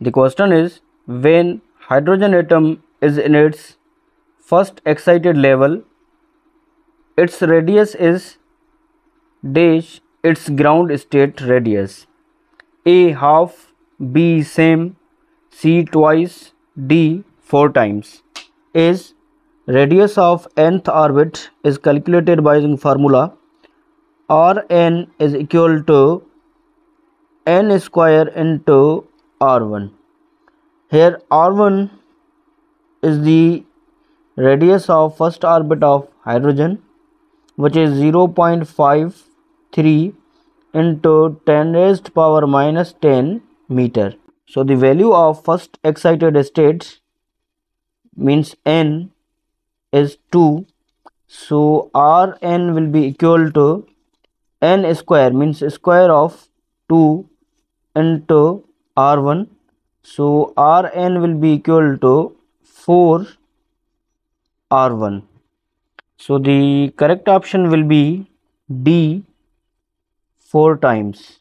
The question is when hydrogen atom is in its first excited level its radius is dash its ground state radius. A half b same c twice d four times. Is radius of nth orbit is calculated by using formula rn is equal to n square into r1 here r1 is the radius of first orbit of hydrogen which is 0.53 into 10 raised power minus 10 meter. So the value of first excited state means n is 2 so rn will be equal to n square means square of 2 into r1 so rn will be equal to 4 r1 so the correct option will be d 4 times